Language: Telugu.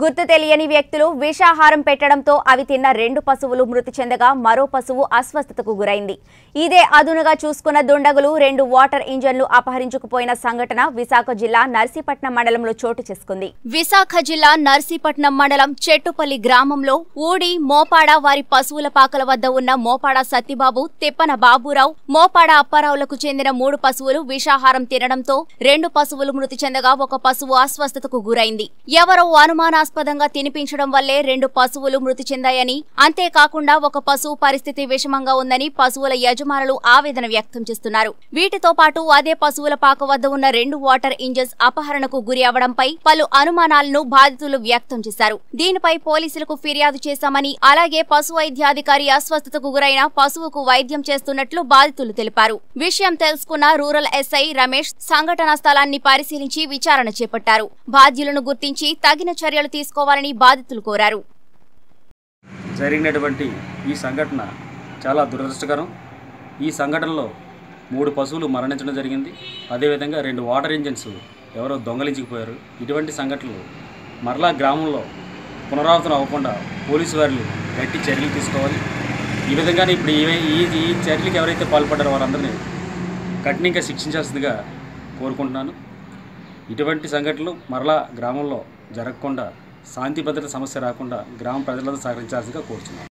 గుర్తు తెలియని వ్యక్తులు విషాహారం పెట్టడంతో అవి తిన్న రెండు పశువులు మృతి చెందగా మరో పశువు అస్వస్థతకు గురైంది. ఇదే అదునుగా చూసుకున్న దుండగులు రెండు వాటర్ ఇంజన్లు అపహరించుకుపోయిన సంఘటన విశాఖ జిల్లా నర్సీపట్నం మండలంలో చోటు చేసుకుంది. విశాఖ జిల్లా నర్సీపట్నం మండలం చెట్టుపల్లి గ్రామంలో ఊడి మోపాడ వారి పశువుల పాకల వద్ద ఉన్న మోపాడ సత్యబాబు తిప్పన బాబురావు మోపాడ అప్పారావులకు చెందిన మూడు పశువులు విషాహారం తినడంతో రెండు పశువులు మృతి చెందగా ఒక పశువు అస్వస్థతకు గురైంది. ఎవరో అనుమానాస్పదంగా తినిపించడం వల్లే రెండు పశువులు మృతి చెందాయని అంతేకాకుండా ఒక పశువు పరిస్థితి విషమంగా ఉందని పశువుల యజమానులు ఆవేదన వ్యక్తం చేస్తున్నారు. వీటితో పాటు అదే పశువుల పాక వద్ద ఉన్న రెండు వాటర్ ఇంజన్స్ అపహరణకు గురి అవడంపై పలు అనుమానాలను బాధితులు వ్యక్తం చేశారు. దీనిపై పోలీసులకు ఫిర్యాదు చేశామని అలాగే పశు వైద్యాధికారి అస్వస్థతకు గురైన పశువుకు వైద్యం చేస్తున్నట్లు బాధితులు తెలిపారు. విషయం తెలుసుకున్న రూరల్ ఎస్ఐ రమేష్ సంఘటనా స్థలాన్ని పరిశీలించి విచారణ చేపట్టారు. బాధ్యులను గుర్తించి తగిన చర్యలు తీసుకోవాలని బాధితులు కోరారు. జరిగినటువంటి ఈ సంఘటన చాలా దురదృష్టకరం. ఈ సంఘటనలో మూడు పశువులు మరణించడం జరిగింది. అదేవిధంగా రెండు వాటర్ ఇంజిన్స్ ఎవరో దొంగలించిపోయారు. ఇటువంటి సంఘటనలు మరలా గ్రామంలో పునరావృతం అవ్వకుండా పోలీసు వారిని గట్టి చర్యలు తీసుకోవాలి. ఈ విధంగానే ఇప్పుడు ఈ ఈ ఈ చర్యలకు ఎవరైతే పాల్పడ్డారో వారందరినీ కఠినంగా శిక్షించాల్సిందిగా కోరుకుంటున్నాను. ఇటువంటి సంఘటనలు మరలా గ్రామంలో జరగకుండా శాంతి భద్రత సమస్య రాకుండా గ్రామ ప్రజలందరూ సహకరించాల్సిందిగా కోరుతున్నాను